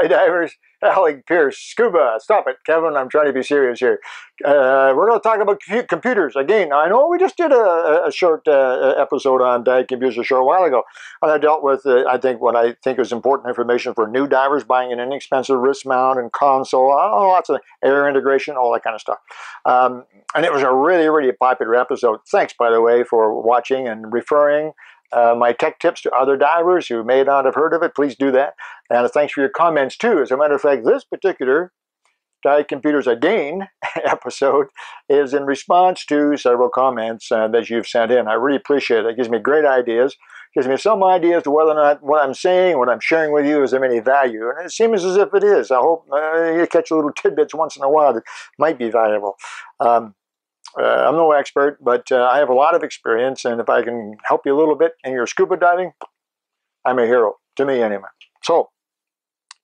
Hi, divers. Alec Peirce, scuba. Stop it, Kevin. I'm trying to be serious here. Uh, we're going to talk about computers again. I know we just did a, a short uh, episode on dive computers a short while ago, and I dealt with, uh, I think, what I think is important information for new divers buying an inexpensive wrist mount and console, lots of air integration, all that kind of stuff. Um, and it was a really, really popular episode. Thanks, by the way, for watching and referring uh, my tech tips to other divers who may not have heard of it, please do that. And thanks for your comments too. As a matter of fact, this particular Dive Computers Again episode is in response to several comments uh, that you've sent in. I really appreciate it. It gives me great ideas, gives me some ideas to whether or not what I'm saying, what I'm sharing with you is of any value. And it seems as if it is. I hope uh, you catch a little tidbits once in a while that might be valuable. Um, uh, I'm no expert, but uh, I have a lot of experience, and if I can help you a little bit in your scuba diving, I'm a hero, to me anyway. So,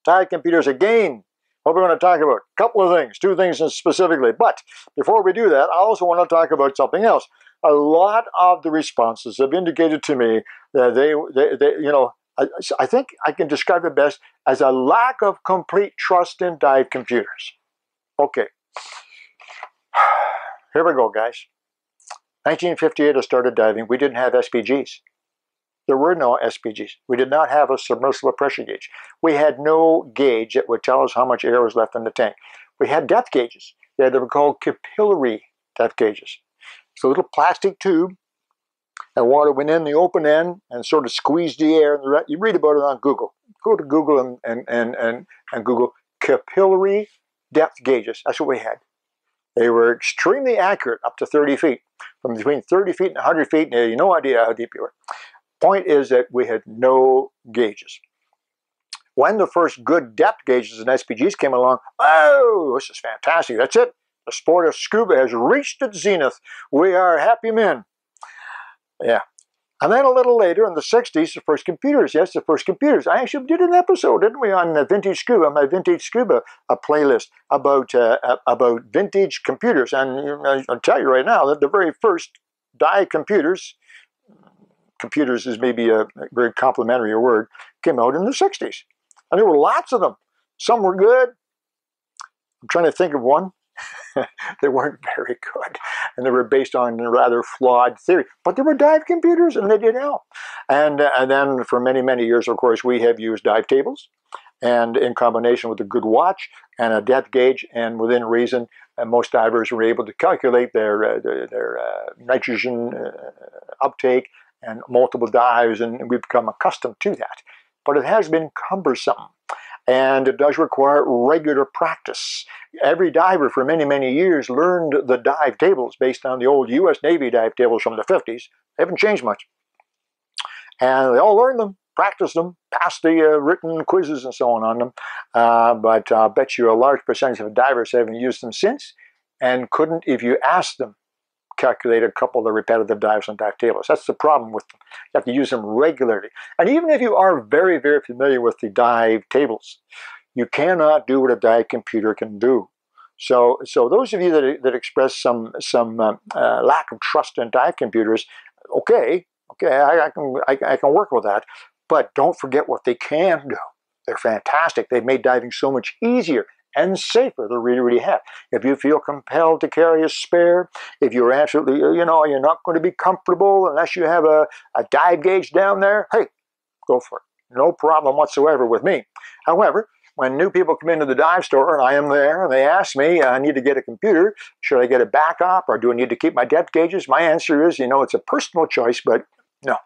dive computers again. What we're going to talk about a couple of things, two things specifically. But before we do that, I also want to talk about something else. A lot of the responses have indicated to me that they, they, they you know, I, I think I can describe it best as a lack of complete trust in dive computers. Okay, here we go, guys. 1958, I started diving. We didn't have SPGs. There were no SPGs. We did not have a submersible pressure gauge. We had no gauge that would tell us how much air was left in the tank. We had depth gauges. They were called capillary depth gauges. It's a little plastic tube, and water went in the open end and sort of squeezed the air. You read about it on Google. Go to Google and, and, and, and, and Google capillary depth gauges. That's what we had. They were extremely accurate up to 30 feet. From between 30 feet and 100 feet, you had no idea how deep you were. Point is that we had no gauges. When the first good depth gauges and SPGs came along, oh, this is fantastic. That's it. The sport of scuba has reached its zenith. We are happy men. Yeah, and then a little later in the 60s, the first computers. Yes, the first computers. I actually did an episode, didn't we, on Vintage Scuba, my Vintage Scuba a playlist about, uh, about vintage computers. And I'll tell you right now that the very first die computers, computers is maybe a very complimentary word, came out in the 60s. And there were lots of them. Some were good. I'm trying to think of one. they weren't very good. And they were based on a rather flawed theory. But there were dive computers and they did help. And, uh, and then for many, many years, of course, we have used dive tables. And in combination with a good watch and a depth gauge, and within reason, uh, most divers were able to calculate their, uh, their, their uh, nitrogen uh, uptake and multiple dives, and we've become accustomed to that. But it has been cumbersome and it does require regular practice. Every diver for many, many years learned the dive tables based on the old U.S. Navy dive tables from the 50s. They haven't changed much. And they all learned them, practiced them, passed the uh, written quizzes and so on on them. Uh, but I bet you a large percentage of divers haven't used them since and couldn't, if you asked them, calculate a couple of the repetitive dives on dive tables. That's the problem with them. You have to use them regularly. And even if you are very, very familiar with the dive tables, you cannot do what a dive computer can do. So, so those of you that, that express some some um, uh, lack of trust in dive computers, okay, okay, I, I can I, I can work with that, but don't forget what they can do. They're fantastic. They've made diving so much easier and safer than we really have. If you feel compelled to carry a spare, if you're absolutely, you know, you're not going to be comfortable unless you have a, a dive gauge down there, hey, go for it. No problem whatsoever with me. However, when new people come into the dive store and I am there and they ask me, I need to get a computer, should I get a backup or do I need to keep my depth gauges? My answer is, you know, it's a personal choice, but no,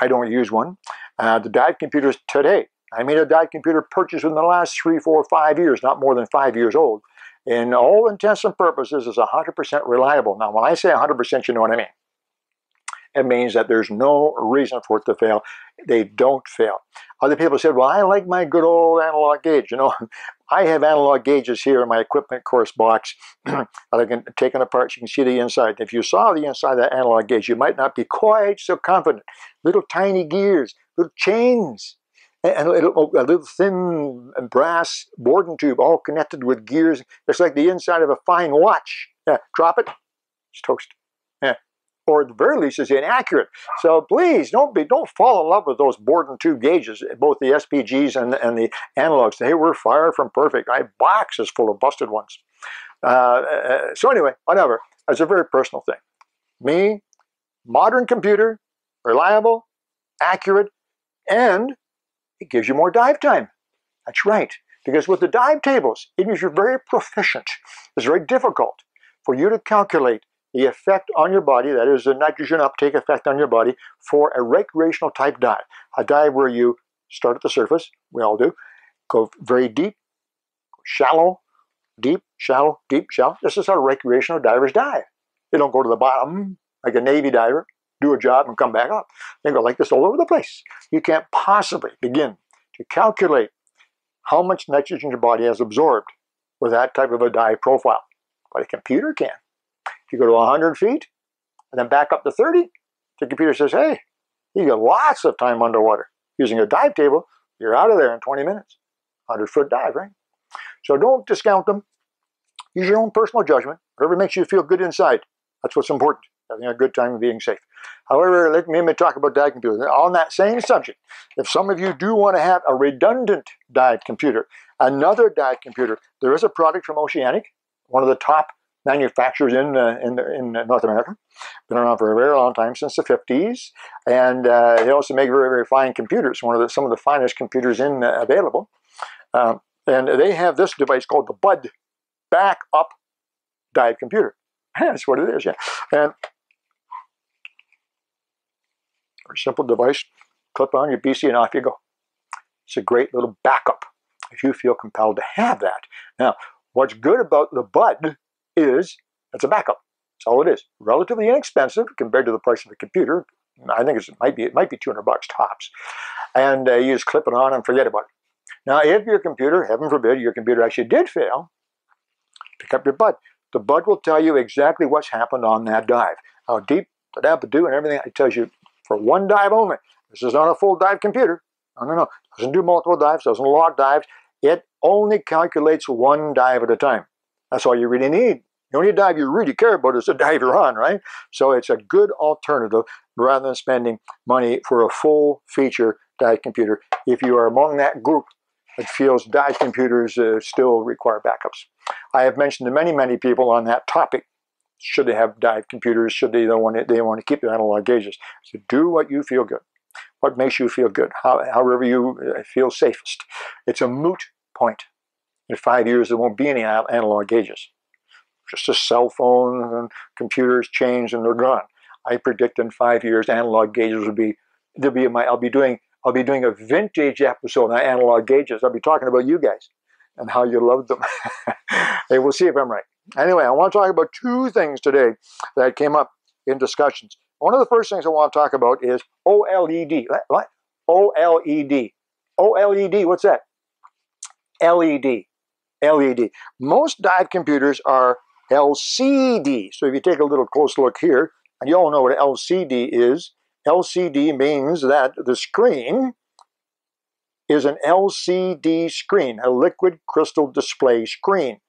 I don't use one. Uh, the dive computers today I made a dive computer purchase in the last three, four, five years, not more than five years old. In all intents and purposes, is 100% reliable. Now, when I say 100%, you know what I mean. It means that there's no reason for it to fail. They don't fail. Other people said, well, I like my good old analog gauge. You know, I have analog gauges here in my equipment course box that I can take apart. You can see the inside. If you saw the inside of that analog gauge, you might not be quite so confident. Little tiny gears, little chains and a little, a little thin brass Bourdon tube all connected with gears. It's like the inside of a fine watch. Yeah, drop it, it's toast. Yeah. or at the very least is inaccurate. So please don't be don't fall in love with those Bourdon tube gauges, both the SPGs and, and the analogs. Hey, we're far from perfect. I have boxes full of busted ones. Uh, uh, so anyway, whatever. It's a very personal thing. Me, modern computer, reliable, accurate, and it gives you more dive time. That's right. Because with the dive tables, even if you're very proficient, it's very difficult for you to calculate the effect on your body, that is the nitrogen uptake effect on your body, for a recreational type dive. A dive where you start at the surface, we all do, go very deep, shallow, deep, shallow, deep, shallow. This is how recreational divers dive. They don't go to the bottom like a Navy diver, do a job and come back up. They go like this all over the place. You can't possibly begin to calculate how much nitrogen your body has absorbed with that type of a dive profile. But a computer can. If you go to 100 feet and then back up to 30, the computer says, hey, you got lots of time underwater. Using a dive table, you're out of there in 20 minutes. 100 foot dive, right? So don't discount them. Use your own personal judgment. Whatever makes you feel good inside. That's what's important. Having a good time and being safe. However, let me talk about dive computers. On that same subject, if some of you do want to have a redundant dive computer, another dive computer, there is a product from Oceanic, one of the top manufacturers in, uh, in, in North America. Been around for a very long time, since the 50s. And uh, they also make very, very fine computers, one of the, some of the finest computers in uh, available. Um, and they have this device called the BUD, Backup Dive Computer. That's what it is, yeah. And very simple device. Clip on your PC and off you go. It's a great little backup if you feel compelled to have that. Now, what's good about the Bud is it's a backup. That's all it is. Relatively inexpensive compared to the price of the computer. I think it might be it might be 200 bucks tops, and uh, you just clip it on and forget about it. Now, if your computer, heaven forbid, your computer actually did fail, pick up your Bud. The Bud will tell you exactly what's happened on that dive, how deep the do, and everything. It tells you for one dive only. This is not a full dive computer. No, no, no. It doesn't do multiple dives, doesn't log dives. It only calculates one dive at a time. That's all you really need. The only dive you really care about is the dive you're on, right? So it's a good alternative rather than spending money for a full feature dive computer if you are among that group that feels dive computers uh, still require backups. I have mentioned to many, many people on that topic should they have dive computers? Should they want to, they want to keep their analog gauges? So do what you feel good. What makes you feel good? How, however you uh, feel safest. It's a moot point. In five years, there won't be any analog gauges. Just a cell phone and computers change and they're gone. I predict in five years, analog gauges will be. There'll be my. I'll be doing. I'll be doing a vintage episode on analog gauges. I'll be talking about you guys and how you loved them. hey, we'll see if I'm right. Anyway, I want to talk about two things today that came up in discussions. One of the first things I want to talk about is OLED. What? OLED. OLED, what's that? LED. LED. Most dive computers are LCD. So if you take a little close look here, and you all know what LCD is, LCD means that the screen is an LCD screen, a liquid crystal display screen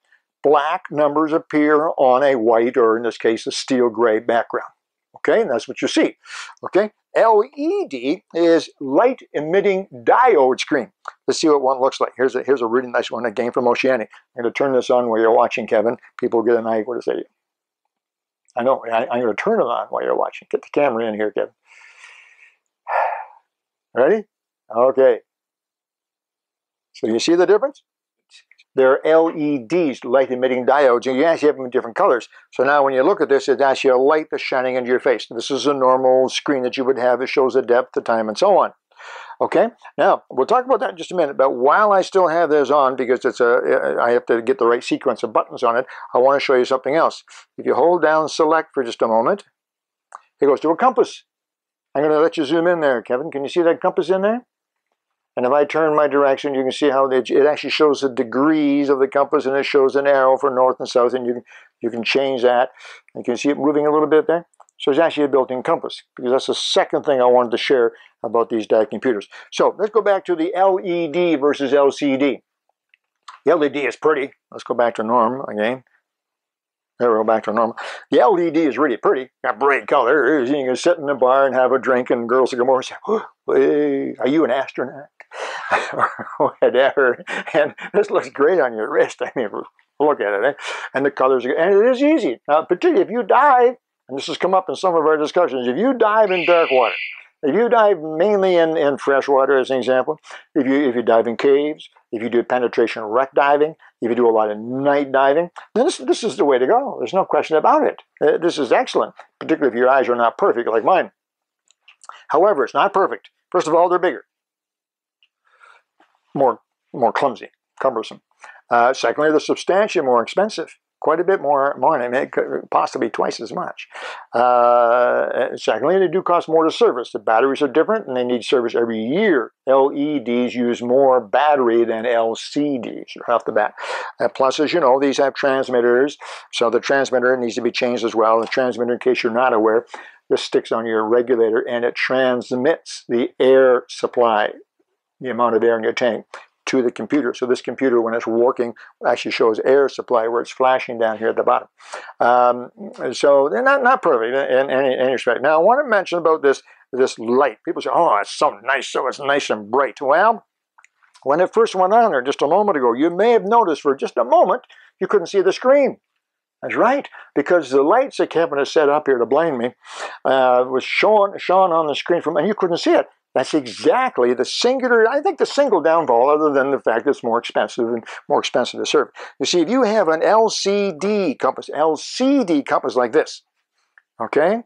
black numbers appear on a white, or in this case, a steel gray background. Okay, and that's what you see. Okay, LED is light emitting diode screen. Let's see what one looks like. Here's a, here's a really nice one, again from Oceanic. I'm going to turn this on while you're watching, Kevin. People get an idea what to say. I know, I, I'm going to turn it on while you're watching. Get the camera in here, Kevin. Ready? Okay. So you see the difference? they're LEDs, light emitting diodes, and you actually have them in different colors. So now when you look at this, it's actually a light that's shining into your face. This is a normal screen that you would have. It shows the depth, the time, and so on. Okay, now we'll talk about that in just a minute. But while I still have this on, because it's a, I have to get the right sequence of buttons on it, I want to show you something else. If you hold down select for just a moment, it goes to a compass. I'm going to let you zoom in there, Kevin. Can you see that compass in there? And if I turn my direction, you can see how it, actually shows the degrees of the compass and it shows an arrow for north and south and you can, you can change that. You can see it moving a little bit there. So it's actually a built-in compass because that's the second thing I wanted to share about these DAC computers. So let's go back to the LED versus LCD. The LED is pretty. Let's go back to norm again. Go, back to normal. The LED is really pretty, got bright color. You can sit in the bar and have a drink, and girls will come over and say, oh, hey, Are you an astronaut? or whatever. And this looks great on your wrist. I mean, look at it. Eh? And the colors, are, and it is easy. Now, particularly if you dive, and this has come up in some of our discussions, if you dive in dark water, if you dive mainly in, in fresh water, as an example, if you if you dive in caves, if you do penetration wreck diving, if you do a lot of night diving, then this, this is the way to go. There's no question about it. Uh, this is excellent, particularly if your eyes are not perfect like mine. However, it's not perfect. First of all, they're bigger, more more clumsy, cumbersome. Uh, secondly, they're substantially more expensive quite a bit more money, possibly twice as much. Uh, secondly, they do cost more to service. The batteries are different and they need service every year. LEDs use more battery than LCDs off the bat. Uh, plus, as you know, these have transmitters, so the transmitter needs to be changed as well. The transmitter, in case you're not aware, this sticks on your regulator and it transmits the air supply the amount of air in your tank to the computer. So this computer, when it's working, actually shows air supply where it's flashing down here at the bottom. Um, so they're not, not perfect in any, any respect. Now I want to mention about this, this light. People say, oh, it's so nice, so it's nice and bright. Well, when it first went on there just a moment ago, you may have noticed for just a moment you couldn't see the screen. That's right, because the lights that Kevin has set up here to blind me uh, was shown, shown on the screen from, and you couldn't see it. That's exactly the singular, I think the single downfall, other than the fact it's more expensive and more expensive to serve. You see, if you have an LCD compass, LCD compass like this, okay,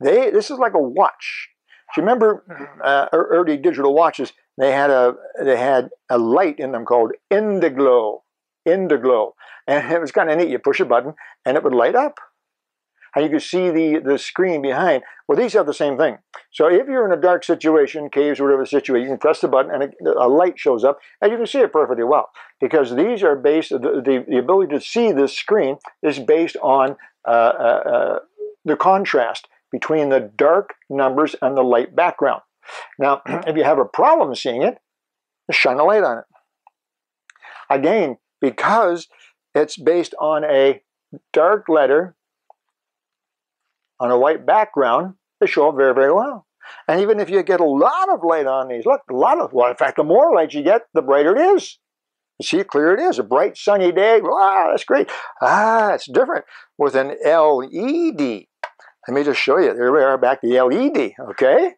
they this is like a watch. Do you remember uh, early digital watches? They had a they had a light in them called Indiglo, Indiglo, and it was kind of neat. You push a button and it would light up and you can see the, the screen behind. Well, these have the same thing. So if you're in a dark situation, caves, whatever situation, you can press the button and a, a light shows up, and you can see it perfectly well. Because these are based, the, the, the ability to see this screen is based on uh, uh, uh, the contrast between the dark numbers and the light background. Now, if you have a problem seeing it, shine a light on it. Again, because it's based on a dark letter on a white background, they show up very, very well. And even if you get a lot of light on these, look, a lot of, well, in fact, the more light you get, the brighter it is. You see how clear it is. A bright sunny day, wow, that's great. Ah, it's different with an LED. Let me just show you. There we are, back to LED, okay?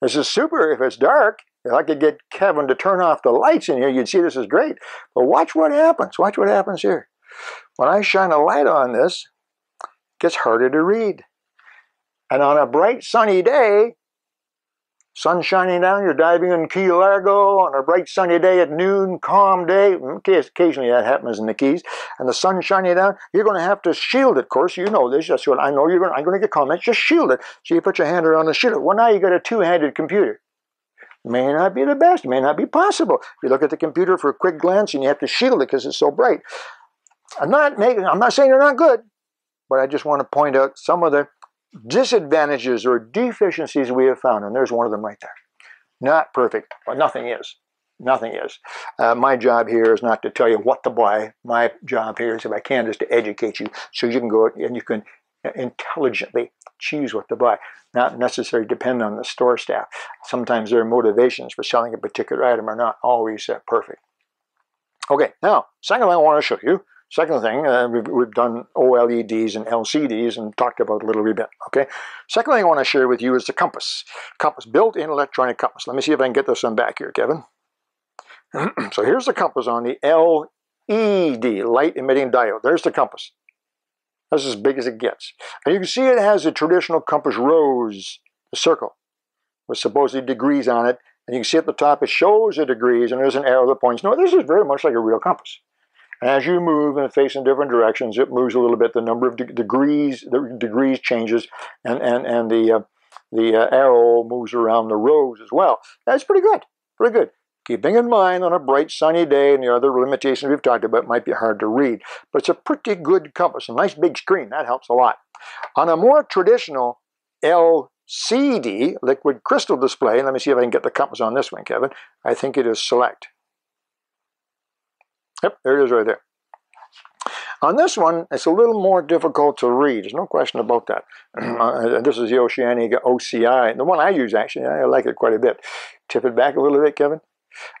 This is super if it's dark. If I could get Kevin to turn off the lights in here, you'd see this is great. But watch what happens. Watch what happens here. When I shine a light on this, gets harder to read. And on a bright sunny day, sun shining down, you're diving in Key Largo on a bright sunny day at noon, calm day. Mm, occasionally that happens in the Keys. And the sun shining down, you're going to have to shield it. Of course, you know this. That's what I know. You're going. To, I'm going to get comments. Just shield it. So you put your hand around the shield. Well, now you got a two-handed computer. May not be the best. May not be possible. You look at the computer for a quick glance and you have to shield it because it's so bright. I'm not making. I'm not saying they're not good but I just want to point out some of the disadvantages or deficiencies we have found, and there's one of them right there. Not perfect, but nothing is. Nothing is. Uh, my job here is not to tell you what to buy. My job here is, if I can, is to educate you so you can go and you can intelligently choose what to buy. Not necessarily depend on the store staff. Sometimes their motivations for selling a particular item are not always uh, perfect. Okay, now, second I want to show you Second thing, uh, we've, we've done OLEDs and LCDs and talked about a little bit, okay? Second thing I want to share with you is the compass. Compass, built-in electronic compass. Let me see if I can get this one back here, Kevin. so here's the compass on the LED, light emitting diode. There's the compass. That's as big as it gets. And you can see it has a traditional compass rose, a circle, with supposedly degrees on it. And you can see at the top it shows the degrees and there's an arrow that points. No, this is very much like a real compass. As you move and face in different directions, it moves a little bit. The number of de degrees, the degrees changes, and and and the uh, the uh, arrow moves around the rose as well. That's pretty good, pretty good. Keeping in mind on a bright sunny day and the other limitations we've talked about might be hard to read, but it's a pretty good compass. A nice big screen, that helps a lot. On a more traditional LCD, liquid crystal display, let me see if I can get the compass on this one, Kevin. I think it is select. Yep, there it is right there. On this one, it's a little more difficult to read. There's no question about that. Uh, this is the Oceanica OCI. The one I use, actually, I like it quite a bit. Tip it back a little bit, Kevin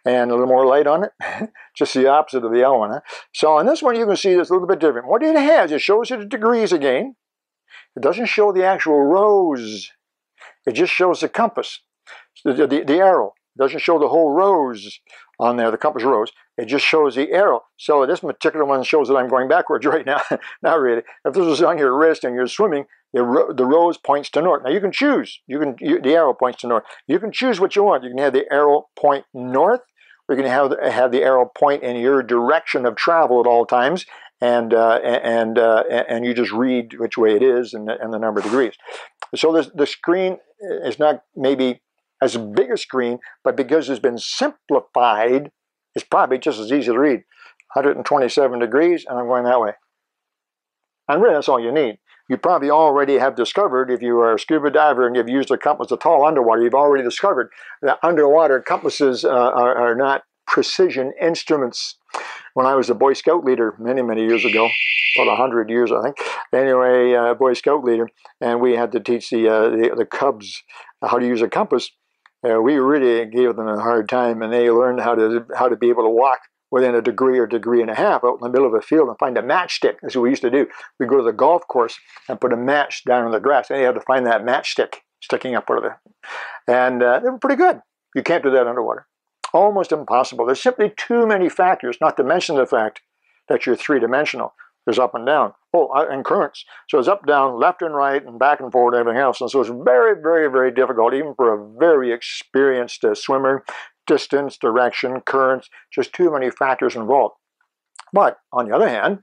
and a little more light on it. Just the opposite of the other one. Huh? So on this one, you can see it's a little bit different. What it has, it shows you the degrees again. It doesn't show the actual rose. It just shows the compass, the, the, the arrow. It doesn't show the whole rose on there, the compass rose. It just shows the arrow. So this particular one shows that I'm going backwards right now. Not really. If this was on your wrist and you're swimming, the, ro the rose points to north. Now you can choose. You can you, the arrow points to north. You can choose what you want. You can have the arrow point north. Or you can have have the arrow point in your direction of travel at all times, and uh, and uh, and you just read which way it is and the, and the number of degrees. So this, the screen is not maybe as a bigger screen, but because it's been simplified, it's probably just as easy to read. 127 degrees, and I'm going that way. And really, that's all you need. You probably already have discovered, if you are a scuba diver and you've used a compass at all underwater, you've already discovered that underwater compasses uh, are, are not precision instruments. When I was a Boy Scout leader many, many years ago, about 100 years, I think, anyway, uh, Boy Scout leader, and we had to teach the, uh, the, the Cubs how to use a compass uh, we really gave them a hard time, and they learned how to how to be able to walk within a degree or degree and a half out in the middle of a field and find a matchstick. That's what we used to do. We'd go to the golf course and put a match down on the grass, and you had to find that matchstick sticking up out of there. And uh, they were pretty good. You can't do that underwater. Almost impossible. There's simply too many factors, not to mention the fact that you're three-dimensional. There's up and down. Oh, and currents. So it's up, down, left and right, and back and forward, and everything else. And so it's very, very, very difficult, even for a very experienced uh, swimmer. Distance, direction, currents, just too many factors involved. But on the other hand,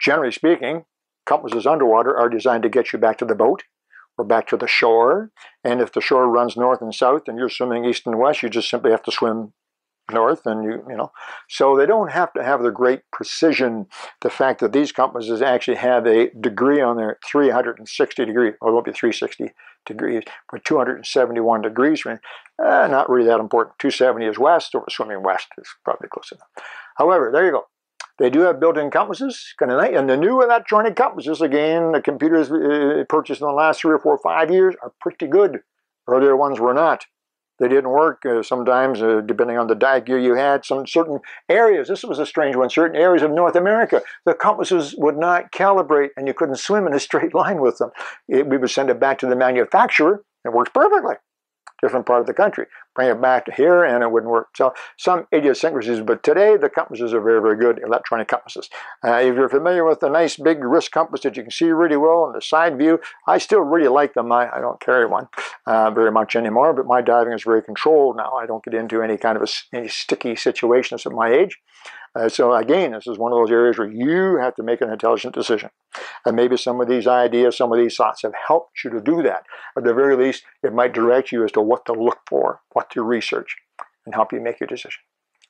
generally speaking, compasses underwater are designed to get you back to the boat or back to the shore. And if the shore runs north and south and you're swimming east and west, you just simply have to swim north and you you know so they don't have to have the great precision the fact that these compasses actually have a degree on their 360 degree or it won't be 360 degrees but 271 degrees uh, not really that important 270 is west or swimming west is probably close enough however there you go they do have built-in compasses. And the new electronic compasses, again, the computers uh, purchased in the last three or four, or five years are pretty good. Earlier ones were not. They didn't work uh, sometimes, uh, depending on the gear you had. Some certain areas, this was a strange one, certain areas of North America, the compasses would not calibrate and you couldn't swim in a straight line with them. It, we would send it back to the manufacturer. It works perfectly different part of the country. Bring it back to here and it wouldn't work. So some idiosyncrasies, but today the compasses are very, very good electronic compasses. Uh, if you're familiar with the nice big wrist compass that you can see really well in the side view, I still really like them. I, I don't carry one uh, very much anymore, but my diving is very controlled now. I don't get into any kind of a, any sticky situations at my age. Uh, so again, this is one of those areas where you have to make an intelligent decision. And maybe some of these ideas, some of these thoughts have helped you to do that. At the very least, it might direct you as to what to look for, what to research, and help you make your decision.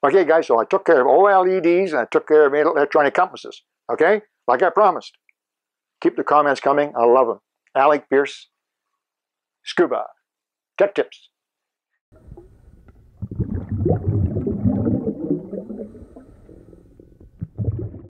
Okay, guys, so I took care of OLEDs and I took care of electronic compasses. Okay, like I promised. Keep the comments coming. I love them. Alec Peirce, Scuba, Tech Tips.